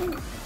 Ooh.